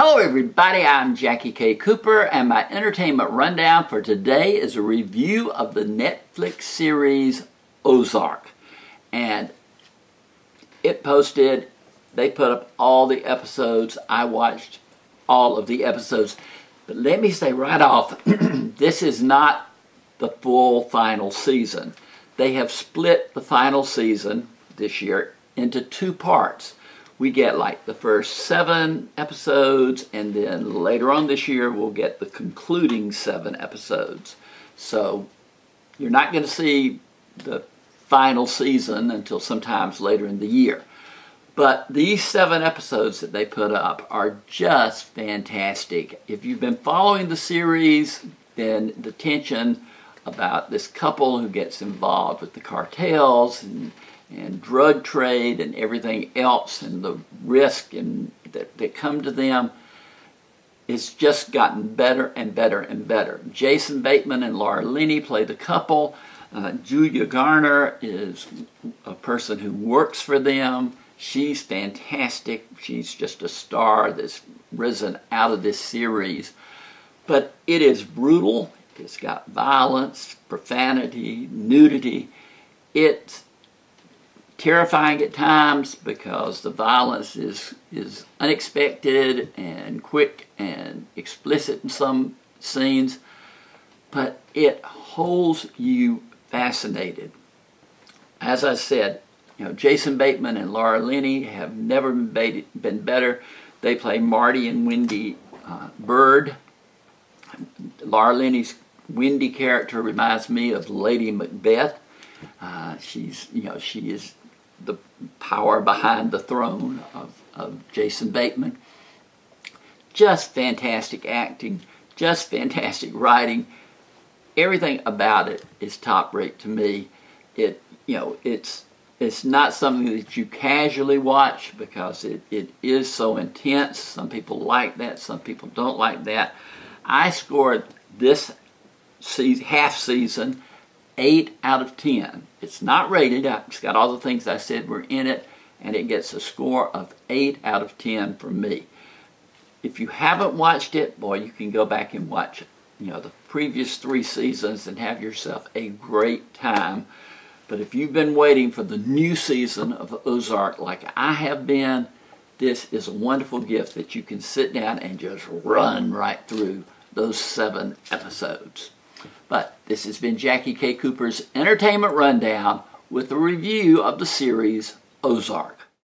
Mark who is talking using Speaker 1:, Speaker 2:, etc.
Speaker 1: Hello everybody, I'm Jackie K. Cooper and my entertainment rundown for today is a review of the Netflix series Ozark. And it posted, they put up all the episodes. I watched all of the episodes. But let me say right off, this is not the full final season. They have split the final season this year into two parts we get like the first seven episodes, and then later on this year, we'll get the concluding seven episodes. So you're not going to see the final season until sometimes later in the year. But these seven episodes that they put up are just fantastic. If you've been following the series, then the tension about this couple who gets involved with the cartels and and drug trade and everything else and the risk and that, that come to them it's just gotten better and better and better. Jason Bateman and Laura Linney play the couple. Uh, Julia Garner is a person who works for them. She's fantastic. She's just a star that's risen out of this series. But it is brutal. It's got violence, profanity, nudity. It's terrifying at times because the violence is is unexpected and quick and explicit in some scenes, but it holds you fascinated. As I said, you know, Jason Bateman and Laura Linney have never been better. They play Marty and Wendy uh, Bird. Laura Linney's Wendy character reminds me of Lady Macbeth. Uh, she's, you know, she is the power behind the throne of, of Jason Bateman. Just fantastic acting, just fantastic writing. Everything about it is top rate to me. It you know it's it's not something that you casually watch because it, it is so intense. Some people like that, some people don't like that. I scored this season, half season 8 out of 10. It's not rated. It's got all the things I said were in it, and it gets a score of 8 out of 10 from me. If you haven't watched it, boy, you can go back and watch you know the previous three seasons and have yourself a great time. But if you've been waiting for the new season of Ozark like I have been, this is a wonderful gift that you can sit down and just run right through those seven episodes. But this has been Jackie K. Cooper's Entertainment Rundown with a review of the series Ozark.